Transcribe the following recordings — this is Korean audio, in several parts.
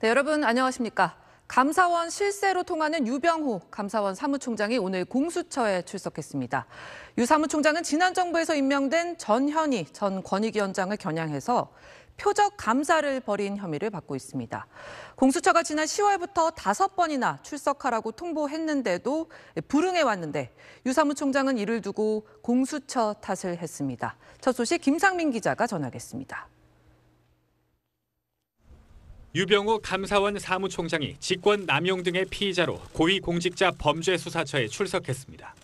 네, 여러분 안녕하십니까? 감사원 실세로 통하는 유병호 감사원 사무총장이 오늘 공수처에 출석했습니다. 유 사무총장은 지난 정부에서 임명된 전현희 전 권익위원장을 겨냥해서 표적 감사를 벌인 혐의를 받고 있습니다. 공수처가 지난 10월부터 다섯 번이나 출석하라고 통보했는데도 불응해 왔는데 유 사무총장은 이를 두고 공수처 탓을 했습니다. 첫 소식 김상민 기자가 전하겠습니다. 유병우 감사원 사무총장이 직권 남용 등의 피의자로 고위공직자 범죄수사처에 출석했습니다.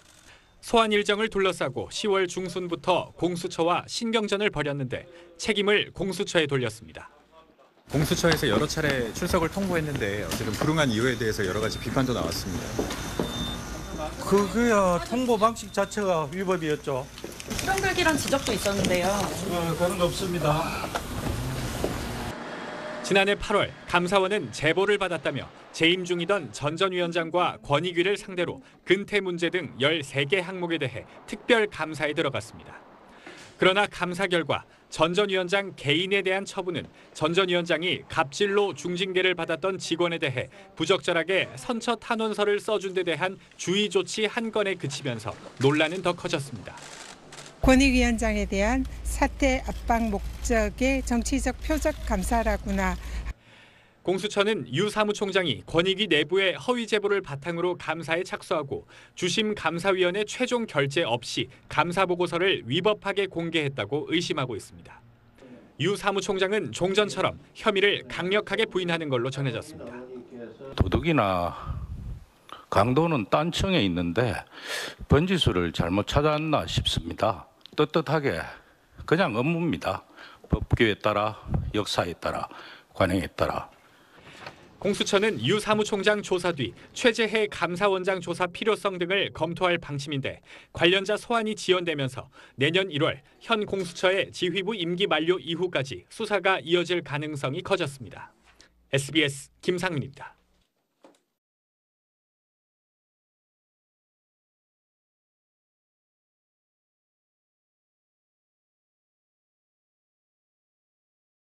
소환 일정을 둘러싸고 10월 중순부터 공수처와 신경전을 벌였는데 책임을 공수처에 돌렸습니다. 공수처에서 여러 차례 출석을 통보했는데 어쨌든 불응한 이유에 대해서 여러 가지 비판도 나왔습니다. 그거야 통보 방식 자체가 위법이었죠. 수령불기란 지적도 있었는데요. 어, 그런 거 없습니다. 지난해 8월 감사원은 제보를 받았다며 재임 중이던 전 전 위원장과 권익위를 상대로 근태 문제 등 13개 항목에 대해 특별 감사에 들어갔습니다. 그러나 감사 결과 전 전 위원장 개인에 대한 처분은 전 전 위원장이 갑질로 중징계를 받았던 직원에 대해 부적절하게 선처 탄원서를 써준 데 대한 주의 조치 한 건에 그치면서 논란은 더 커졌습니다. 권익위원장에 대한 사퇴 압박 목적의 정치적 표적 감사라구나. 공수처는 유 사무총장이 권익위 내부의 허위 제보를 바탕으로 감사에 착수하고 주심 감사위원회 최종 결재 없이 감사 보고서를 위법하게 공개했다고 의심하고 있습니다. 유 사무총장은 종전처럼 혐의를 강력하게 부인하는 걸로 전해졌습니다. 도둑이나 강도는 딴청에 있는데 번지수를 잘못 찾았나 싶습니다. 떳떳하게 그냥 업무입니다. 법규에 따라 역사에 따라 관행에 따라 공수처는 유 사무총장 조사 뒤 최재해 감사원장 조사 필요성 등을 검토할 방침인데 관련자 소환이 지연되면서 내년 1월 현 공수처의 지휘부 임기 만료 이후까지 수사가 이어질 가능성이 커졌습니다. SBS 김상민입니다.